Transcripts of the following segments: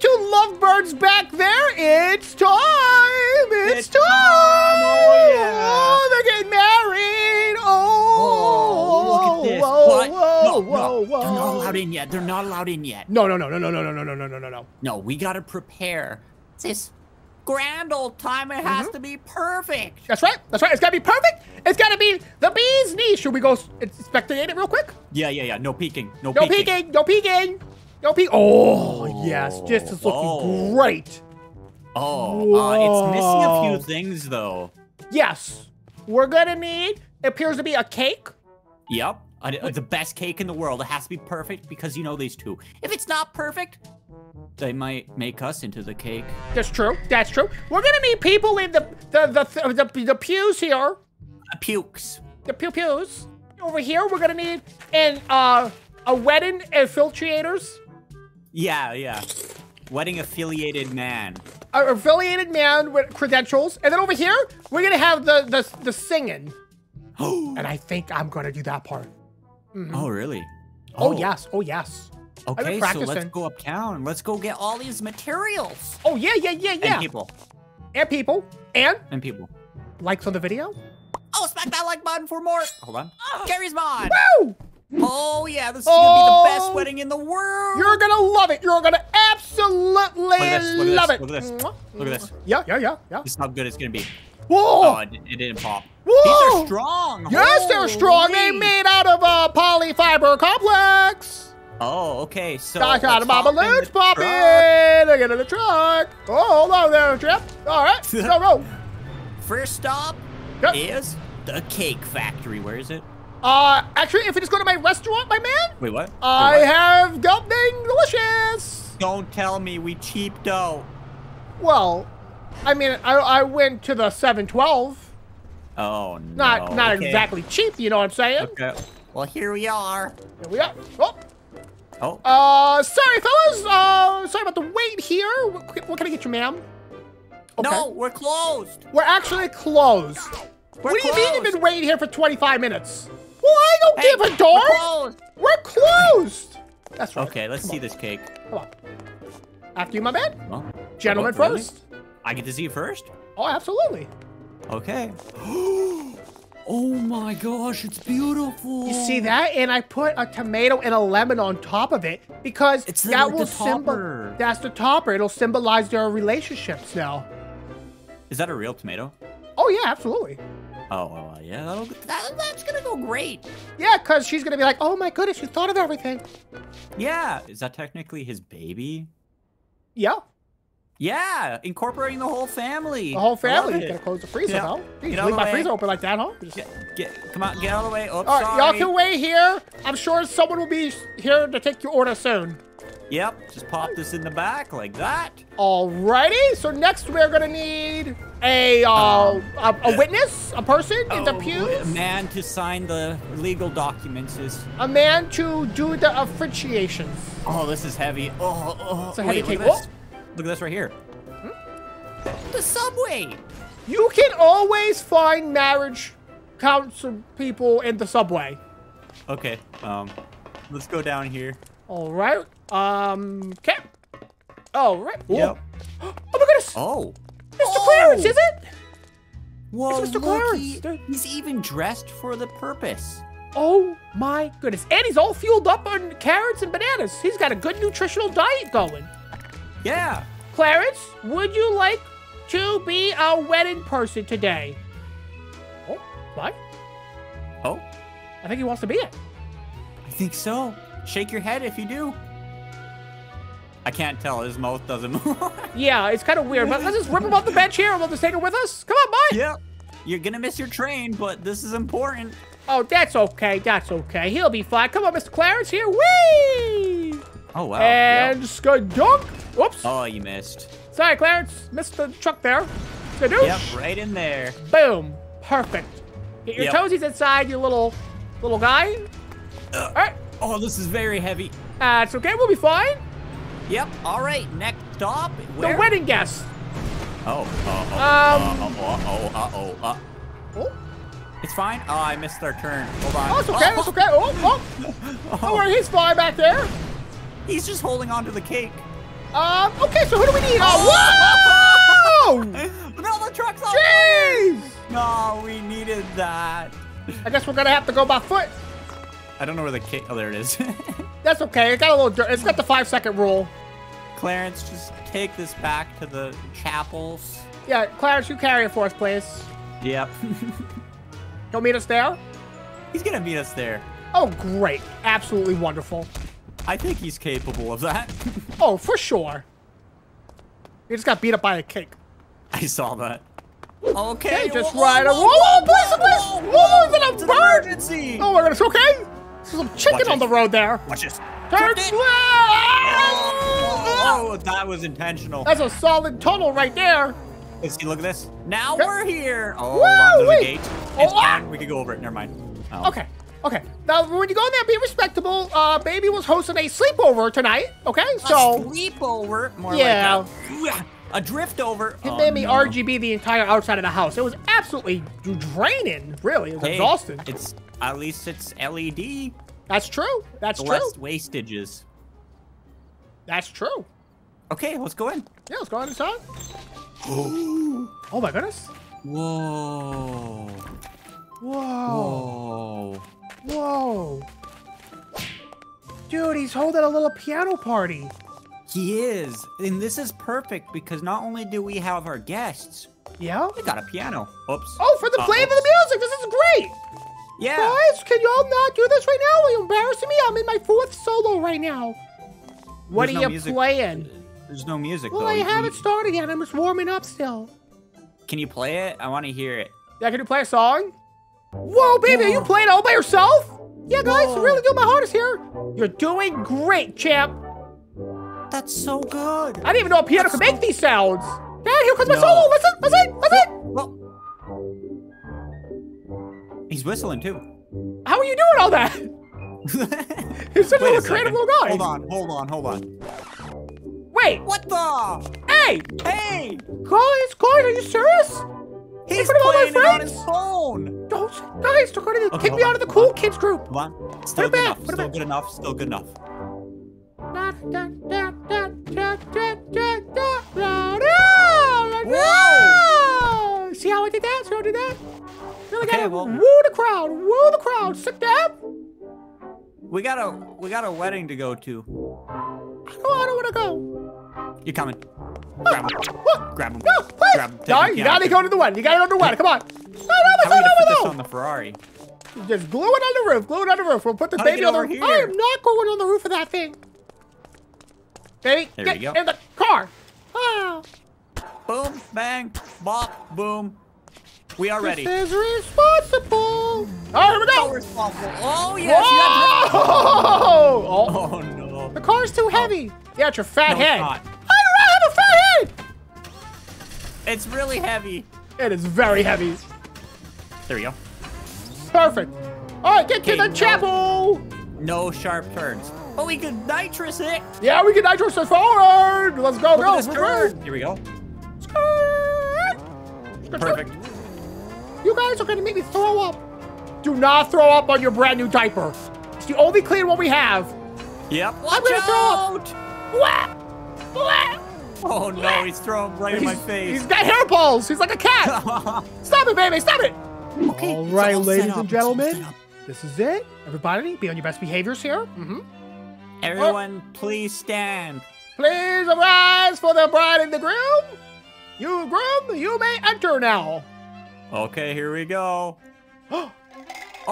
two lovebirds back there. It's time. It's, It's time. time. Oh, yeah. Oh, they're getting married. Oh, Oh, look at this. Whoa, whoa, no, whoa, no, whoa. They're not allowed in yet. They're not allowed in yet. No, no, no, no, no, no, no, no, no, no, no, no, no. No, we gotta prepare. This grand old time. It has Mm-hmm. to be perfect. That's right. That's right. It's gotta be perfect. It's gotta be the bee's knees. Should we go spectate it real quick? Yeah, yeah, yeah. No peeking. No, No peeking. No peeking. No peeking. Oh, yes. This is looking Oh. great. Oh, uh, it's missing a few things though. Yes. We're gonna need. It appears to be a cake. Yep. Uh, the best cake in the world. It has to be perfect because you know these two. If it's not perfect, they might make us into the cake. That's true. That's true. We're gonna need people in the the the the, the, the pews here. Uh, pukes. The pew pews. Over here, we're gonna need an uh a wedding infiltrators, Yeah, yeah. Wedding affiliated man. a affiliated man with credentials, and then over here, we're gonna have the the the singing. oh, And I think I'm gonna do that part. Mm-hmm. Oh really? Oh, oh, yes. Oh yes. Okay, so let's go uptown. Let's go get all these materials. Oh yeah yeah yeah yeah. And people. And people. And And people. likes on the video. Oh, smack that like button for more. Hold on. Ah! Garry's mod. Woo! Oh, yeah, this is going to be the best Oh. wedding in the world. You're gonna love it. You're gonna absolutely Look at this, look at love this, it. look at this, Mwah. look at this. Yeah, yeah, yeah, yeah. This is how good it's going to be. Whoa! Oh, it, it didn't pop. Whoa. These are strong. Yes, they're strong. They're made out of a polyfiber complex. Oh, okay. So I Got out let's of Mama hop in Let's the pop truck. in. Look at the truck. Oh, hold on there, Chip. All right, go, go. First stop Yep. is the cake factory. Where is it? Uh, actually, if you just go to my restaurant, my man, Wait, what? Wait, I what? have something delicious. Don't tell me we cheaped out. Well, I mean, I, I went to the 712. Oh, no. Not not okay. exactly cheap, you know what I'm saying? Okay. Well, here we are. Here we are. Oh, Oh, uh, sorry, fellas. Uh, sorry about the wait here. What, what can I get you, ma'am? Okay. no, we're closed. We're actually closed. We're what do you mean you've been waiting here for 25 minutes? Well, I don't Hey, give a we're darn. closed. We're closed. That's right. Okay, let's Come see on, this cake. Come on. After you, my man. Well, Gentlemen really? first. I get to see it first? Oh, absolutely. Okay. oh my gosh, it's beautiful. You see that? And I put a tomato and a lemon on top of it because It's the- that like will the symbol. That's the topper. It'll symbolize their relationships now. Is that a real tomato? Oh yeah, absolutely. Oh, oh, yeah, that'll, that, that's gonna go great. Yeah, because she's gonna be like, oh my goodness, you thought of everything. Yeah, is that technically his baby? Yeah, Yeah, incorporating the whole family. the whole family. You gotta close the freezer, Yeah. huh? Jeez, leave my way. freezer open like that, huh? Just- Get, get, come on, get out of the way. Oh, All right, y'all can wait here. I'm sure someone will be here to take your order soon. Yep, just pop this in the back like that. Alrighty, so next we're gonna need a uh, Um, a, a witness, a person in the Oh, pews, a man to sign the legal documents is. a man to do the officiations. Oh, this is heavy. Oh, oh. It's a heavy wait, cake. Look at, this. look at this right here. The subway. You can always find marriage council people in the subway. Okay, um, let's go down here. All right. Um. Okay. All right. Ooh. Yep. Oh my goodness, Oh. Mr. Oh! Clarence, is it? Whoa, It's Mr. Clarence. he- he's even dressed for the purpose. Oh my goodness, and he's all fueled up on carrots and bananas. He's got a good nutritional diet going. Yeah. Clarence, would you like to be a wedding person today? Oh, what? Oh, I think he wants to be it. I think so. Shake your head if you do. I can't tell. His mouth doesn't move. Yeah, it's kind of weird, but let's just rip him off the bench here and we'll just take it with us. Come on, bye. yep. You're gonna miss your train, but this is important. Oh, that's okay. That's okay. He'll be fine. Come on, Mr. Clarence here. Whee! Oh wow. And Yep. skadunk. Whoops. Oh, you missed. Sorry, Clarence. Missed the truck there. Skadoosh. Yep, right in there. Boom. Perfect. Get your Yep. toesies inside, you little little guy. All right. Oh, this is very heavy. That's okay. We'll be fine. Yep. All right. Next stop. Where? The wedding guest. Oh. Uh oh. Um. Uh oh. Uh oh. Uh. Oh, It's fine. Oh, I missed our turn. Hold on. oh it's okay. It's okay. Oh, oh. Don't worry. He's fine back there. He's just holding on to the cake. Um, okay, so who do we need? Oh, whoa! no, the truck's on Jeez! No, we needed that. I guess we're gonna have to go by foot. I don't know where the cake. Oh, there it is. That's okay. It got a little dirt. It's got the five second rule. Clarence, just take this back to the chapels. Yeah, Clarence, you carry it for us, please. Yep. You'll meet us there? he's gonna meet us there. Oh, great. Absolutely wonderful. I think he's capable of that. Oh, for sure. He just got beat up by a cake. I saw that. Okay. Okay, just whoa, ride a- whoa, whoa, whoa, please, please. Whoa, is it a It's an bird? emergency. Oh my goodness, okay? There's some chicken on the road there. Watch this. Turn it. Oh, Oh, that was intentional. That's a solid tunnel right there. Let's see, look at this. Now Yep. we're here. Oh, hold on, there's a Woo-wee. gate. Oh, It's ah. We could go over it. Never mind. Oh. Okay, okay. Now, when you go in there, be respectable. Uh, Baby was hosting a sleepover tonight, okay? A So, sleepover, more Yeah. like a, drift over. It Oh, made me no. RGB the entire outside of the house. It was absolutely draining, really. It was Hey, exhausting. It's at least it's LED. That's true. That's true. Less wastages. That's true. Okay, let's go in. Yeah, let's go inside. Oh my goodness. Whoa. Whoa. Whoa. Whoa. Dude, he's holding a little piano party. He is. And this is perfect because not only do we have our guests, Yeah? we got a piano. Oops. Oh, for the Uh, play of the music. This is great. Yeah. Guys, can y'all not do this right now? Are you embarrassing me? I'm in my fourth solo right now. What There's are no you music. playing? There's no music Well, though. I We- haven't started yet. I'm just warming up still. Can you play it? I want to hear it. Yeah, can you play a song? Whoa, baby, are you playing all by yourself? Yeah, guys, Whoa. really doing my hardest here. You're doing great, champ. That's so good. I didn't even know a piano That's could make these sounds. Dad, here comes my solo. Listen, listen, listen. Well, he's whistling too. How are you doing all that? You're such a Wait little creative little guy. Hold on, hold on, hold on. Wait, What the? hey, Hey, guys, guys, are you serious? he's front of all my playing it on friends? his phone. Don't, guys, they're going to Okay, kick me hold out of the cool kids group. Hold on. Still good back, enough. Still back. good enough. Still good enough. Whoa! See how I did that? See how I did that? Really Okay, gotta well- woo the crowd, woo the crowd. Sit down. We got a we got a wedding to go to. Oh, I don't want to go. You're coming? Grab him. What? Grab him. No, please. Grab him. No, you gotta go to the one. You gotta go to the one. Come on. No, no, How are we gonna no, this on the Ferrari? Just glue it on the roof. Glue it on the roof. We'll put the How baby on the roof. here? I am not going on the roof of that thing. Baby, There get go. in the car. Ah, Boom, bang, bop, boom. We are ready. This is responsible. All right, here we So go. responsible. Oh yes, Whoa! Oh, Oh no. the car's too heavy. Yeah, it's your fat No, head. not. I do not have a fat head. It's really heavy. It is very heavy. There we go. Perfect. All right, get to Okay, the chapel. No sharp turns. Oh, we could nitrous it. Yeah, we can nitro us forward. Let's go, Look go. at this turn. Here we go. Perfect. You guys are gonna make me throw up. Do not throw up on your brand new diaper. It's the only clean one we have. Yep. Watch I'm gonna throw out. Blah, blah. Oh no, he's throwing right in my face. He's got hairballs. He's like a cat. Stop it, baby. Stop it. okay. All it's right, all ladies and it's all set gentlemen. This is it. Everybody, be on your best behaviors here. Mm-hmm. Everyone, please stand. Please arise for the bride and the groom. You groom, you may enter now. Okay, here we go.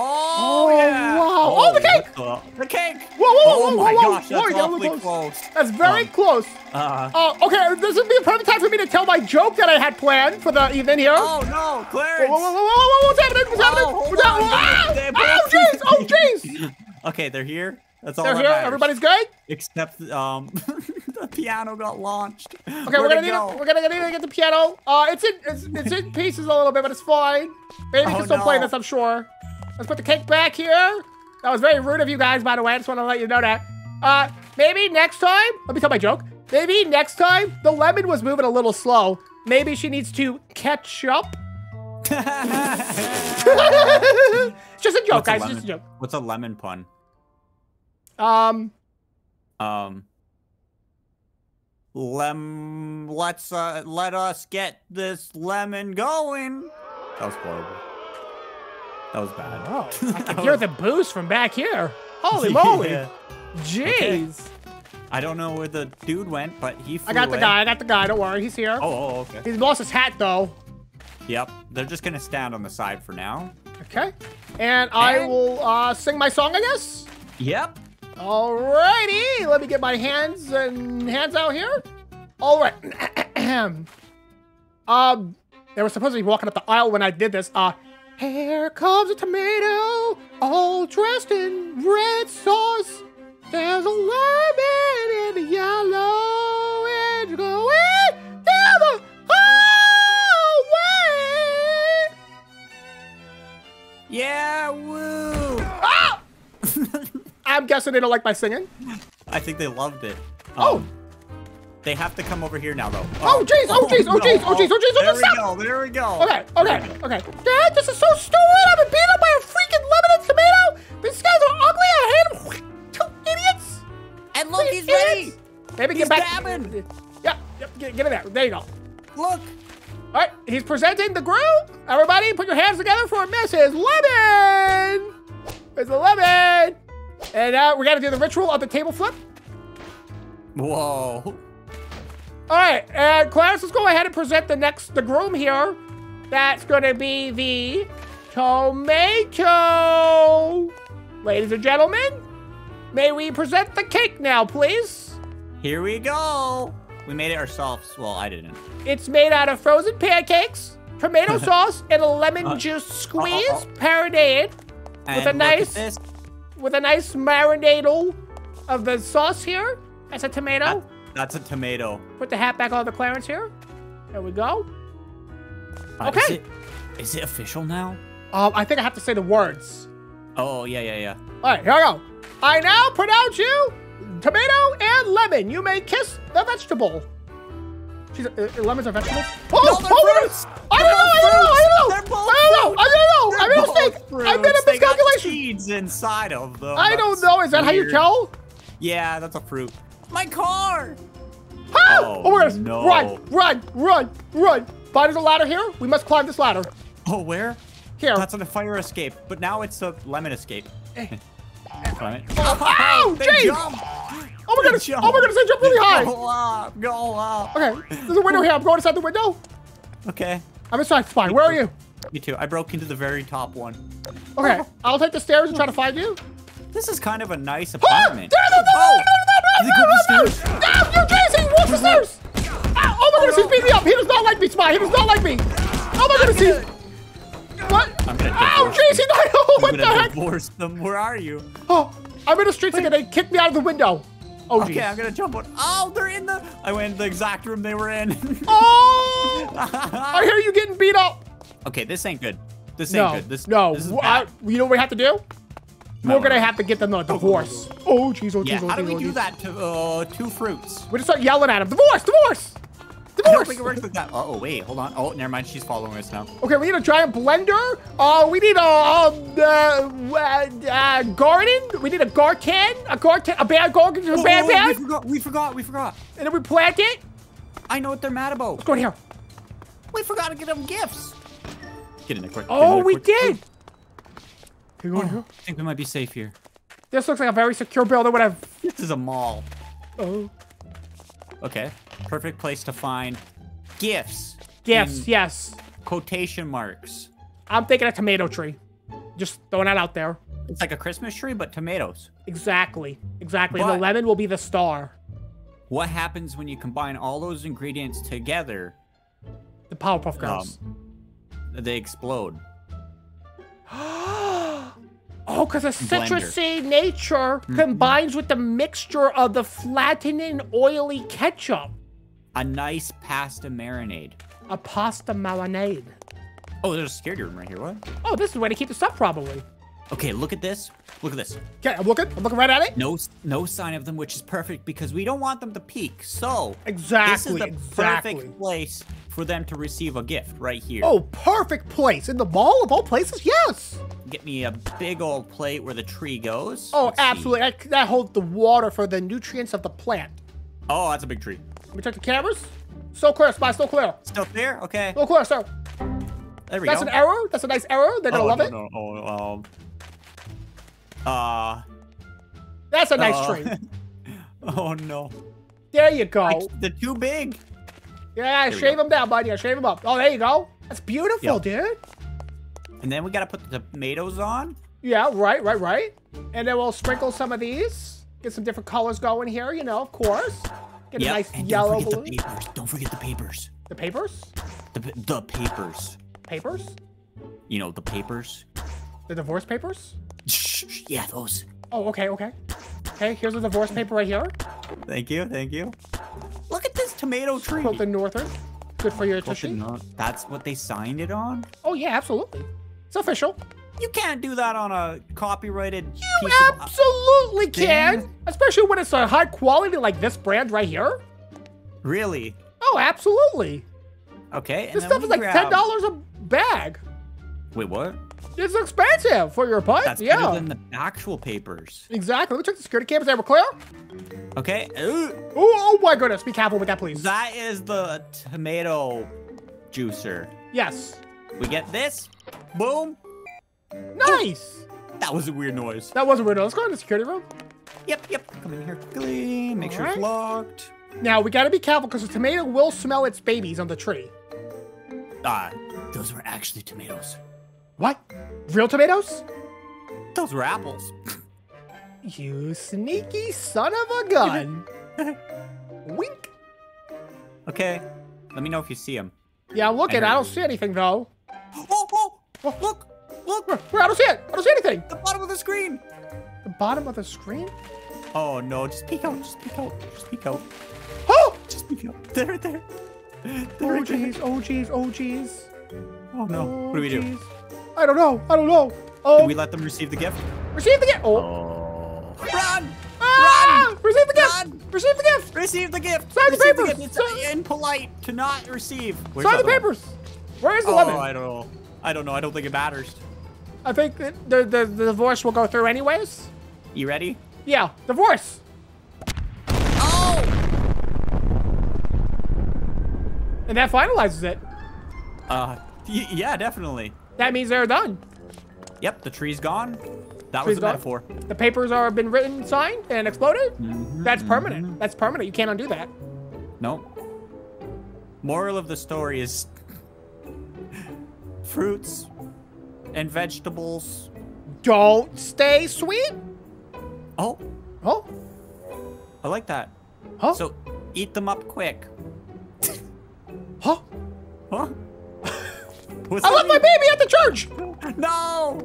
Oh, Oh, yeah. wow. Oh, the cake. The, the cake. Whoa, whoa, whoa, oh whoa, my whoa, gosh, whoa, that's you awfully little close. That's very Um, close. Uh, Oh, okay. This would be a perfect time for me to tell my joke that I had planned for the evening here. oh no, Clarence. whoa, whoa, whoa, whoa, whoa, what's happening? What's Oh, happening? What's happening? on. Ah! Oh, jeez! Oh, jeez! Okay, they're here. That's all They're that here. matters. Everybody's good. Except um, the piano got launched. Okay, we're gonna need to, we're gonna need to get the piano. Uh, it's in it's, it's in pieces a little bit, but it's fine. Baby Oh, can still play this, I'm sure. Let's put the cake back here. That was very rude of you guys, by the way. I just want to let you know that. Uh, maybe next time. Let me tell my joke. Maybe next time the lemon was moving a little slow. Maybe she needs to catch up. it's just a joke, What's a guys. It's just a joke. What's a lemon pun? Um, Um, Lem, let's uh, let us get this lemon going. That was horrible. That was bad. Oh, I can hear the boost from back here. Holy moly. Yeah. Jeez. I don't know where the dude went, but he flew I got the guy. I got the guy. Don't worry. He's here. Oh, oh, okay. He's lost his hat, though. Yep. They're just gonna stand on the side for now. Okay. And I will uh, sing my song, I guess. Yep. Alrighty. Let me get my hands and hands out here. All right. um, they were supposed to be walking up the aisle when I did this. Uh, here comes a tomato, all dressed in red sauce. There's a lemon in yellow, guessing they don't like my singing. I think they loved it. Oh. Um, They have to come over here now, though. Oh, jeez, oh, jeez, oh, jeez, oh, jeez, oh, jeez, oh, There we stop. go. There we go. Okay, okay, go. okay. Dad, this is so stupid. I've been beaten up by a freaking lemon and tomato. These guys are ugly. I hate them. Two idiots. And look, he's Idiots. ready. Maybe He's get back. dabbing. Yeah, yep, get, get in there. There you go. Look. All right, he's presenting the group. Everybody, put your hands together for Mrs. Lemon. Mrs. Lemon. And uh, we got to do the ritual of the table flip. Whoa. All right, and Clarence, let's go ahead and present the next, the groom here. That's gonna be the tomato. Ladies and gentlemen, may we present the cake now, please? Here we go. We made it ourselves. Well, I didn't. It's made out of frozen pancakes, tomato sauce, and a lemon Uh, juice squeeze, oh. marinade And a look at nice-. With a nice marinade of the sauce here. That's a tomato. That's a tomato. Put the hat back on the Clarence here. There we go. Uh, Okay. Is it, is it official now? Um, I think I have to say the words. Oh, yeah, yeah, yeah. All right, here I go. I now pronounce you tomato and lemon. You may kiss the vegetable. She's uh, uh, lemons are vegetables. Oh, No, oh, fruits. I don't know. I don't know. I don't know. I don't know. I don't know. I made a mistake. I made a. Miscalculation. seeds inside of them. I don't know. Is that how you tell? Yeah, that's a fruit. My car. Oh, Oh, my no. Run, run, run, run. Find us a ladder here. We must climb this ladder. Oh, where? Here. That's on the fire escape, but now it's a lemon escape. Climb it. Oh, jeez. Oh my goodness. jump. Oh my goodness. I jumped really high. Go up. Go up. Okay. There's a window here. I'm going inside the window. Okay. I'm inside Spy. Where are you? Me too. I broke into the very top one. Okay. I'll take the stairs and try to find you. This is kind of a nice apartment. No, no, no, Oh, no, Is no, no, no, no, no, no, you Jason, walk the stairs. Ah, oh my goodness, he's beating me up. He does not like me, Spy. He does not like me. Oh my goodness, he's... What? I'm gonna Oh, Jason, I know. I'm What the heck? divorce them. Where are you? Oh, I'm in the streets again. They kicked me out of the window. Oh, Okay, geez. I'm gonna jump on. Oh, they're in the. I went in the exact room they were in. Oh! I hear you getting beat up. okay, this ain't good. This ain't No, good. This no. This is Wh- I- bad. you know what we have to do? No. We're gonna have to get them a divorce. Oh, jeez, oh, jeez, Yeah. oh, How do we oh, do that to uh, two fruits? We just start yelling at him. Divorce, divorce, I don't think it works like that. Oh, wait, hold on. Oh, never mind. She's following us now. Okay, we need a giant blender. Uh, we need a, um, uh, uh, garden. We need a garden, a garden, a bad garden, a Oh, bad oh, we forgot. We forgot. We forgot. and then we plant it. I know what they're mad about. Let's Go in here. We forgot to get them gifts. Get in there quick. Oh, there we quick. did. Okay, go in here. I think we might be safe here. This looks like a very secure building. Would have. This is a mall. Oh. Okay. Perfect place to find gifts. Gifts, yes. Quotation marks. I'm thinking a tomato tree. Just throwing that out there. It's like a Christmas tree, but tomatoes. Exactly. Exactly. And the lemon will be the star. What happens when you combine all those ingredients together? The Powerpuff Girls. Um, they explode. oh, because the Blender. citrusy nature mm-hmm. combines with the mixture of the flattening oily ketchup. A nice pasta marinade. A pasta marinade. Oh, there's a scared room right here. What? Oh, this is the way to keep the stuff probably. Okay, look at this. Look at this. Okay, I'm looking. I'm looking right at it. No, no sign of them, which is perfect because we don't want them to peek. So Exactly. this is the exactly. perfect place for them to receive a gift right here. Oh, perfect place. In the mall of all places? Yes. Get me a big old plate where the tree goes. Oh, Let's see. absolutely. That, that holds the water for the nutrients of the plant. Oh, that's a big tree. Me check the cameras. Still clear, spot, still clear. Still clear? Okay. Still clear, sir. There we That's go. That's an error. That's a nice error. They're gonna oh, love no, it. No, oh, um. Uh. That's a nice uh, tree. oh no. There you go. I- they're too big. Yeah, we shave them down, buddy. Yeah, shave them up. Oh, there you go. That's beautiful, Yep. dude. And then we gotta put the tomatoes on. Yeah, right, right, right. And then we'll sprinkle some of these. Get some different colors going here, you know, of course. Get a nice and yellow don't forget balloon. the papers. Don't forget the papers. The papers? The, the papers. Papers? You know the papers. The divorce papers? Shh, shh, yeah, those. Oh, okay, okay. Okay, here's a divorce paper right here. Thank you, thank you. Look at this tomato tree. Quote the Northern. Good for your Quote tushy. That's what they signed it on. Oh, yeah, absolutely. It's official. You can't do that on a copyrighted You piece of. absolutely can. Damn. Especially when it's a high quality like this brand right here. Really? Oh, absolutely. Okay. This stuff is like grab- $10 a bag. Wait, what? It's expensive for your butt. That's yeah. better than the actual papers. Exactly. Let me check the security cameras. There, we're clear. Okay. Ooh, oh my goodness. Be careful with that, please. that is the tomato juicer. Yes. We get this. Boom. Nice. That was a weird noise. That wasn't weird. noise. Let's go in the security room. Yep, yep. Come in here quickly. Make sure it's locked. Now, we gotta be careful because the tomato will smell its babies on the tree. Ah, those were actually tomatoes. What? Real tomatoes? Those were apples. You sneaky son of a gun. Wink. Okay. Let me know if you see him. Yeah, I'm looking. I don't see anything, though. Oh, oh, look, look, Where, where? I don't see it. I don't see anything. the bottom of the screen. The bottom of the screen? Oh no, just peek out, just peek out, just peek out, Oh! just peek out. They're right there. They're Oh, right there. jeez. Oh, jeez. Oh, jeez. Oh no, what do we do? jeez. I don't know. I don't know. Oh, Do we let them receive the gift? receive the gift. Oh. Oh. Run! Ah! Receive the gift. Run! Receive the gift. Receive the gift! Sign the receive papers! gift. It's Sign- impolite to not receive. Where's Sign the other one? papers. Where is the Oh, lemon? I don't know. I don't know. I don't think it matters. I think the, the the divorce will go through anyways. You ready? Yeah, divorce. Oh! And that finalizes it. Uh, y- yeah, definitely. That means they're done. Yep, the tree's gone. That Tree's was a gone? metaphor. The papers are been written, signed, and exploded. Mm-hmm, That's permanent. That's permanent. You can't undo that. Nope. Moral of the story is fruits and vegetables. Don't stay sweet. Oh, Oh, I like that. huh? So eat them up quick. huh? Huh? I left my baby at the church. No!